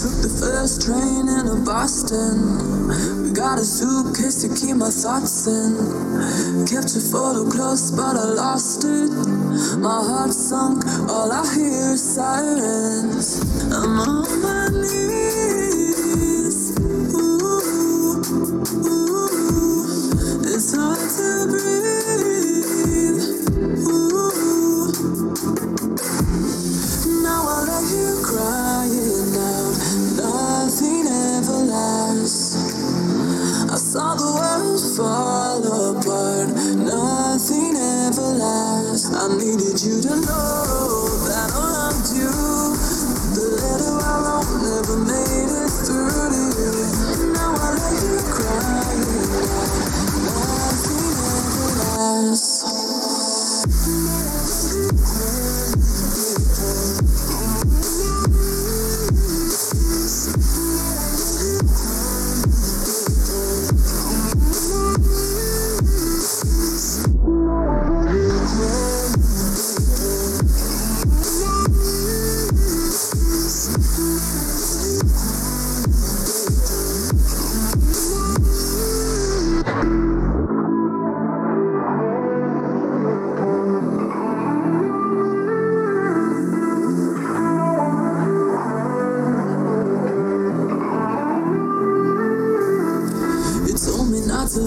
the first train into Boston. We got a suitcase to keep my thoughts in. Kept your photo close, but I lost it. My heart sunk, all I hear is sirens. I'm on my knees. Ooh, ooh. It's hard to breathe. Ooh. Now I lay here fall apart. Nothing ever lasts. I needed you to know that I loved you. The letter I wrote never made it through to you. Now I here crying out. Nothing ever lasts.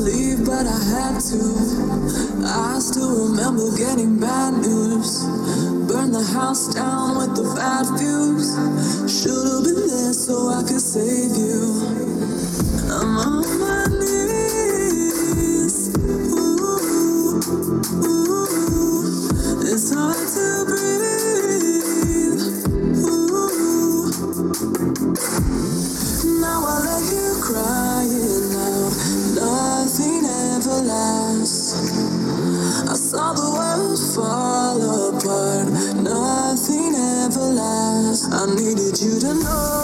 Leave, but I had to. I still remember getting bad news. Burn the house down with the bad views. Should've been there so I could save you. I'm on my knees. Ooh, ooh. It's hard to breathe. Ooh. Now I lay here crying fall apart. Nothing ever lasts. I needed you to know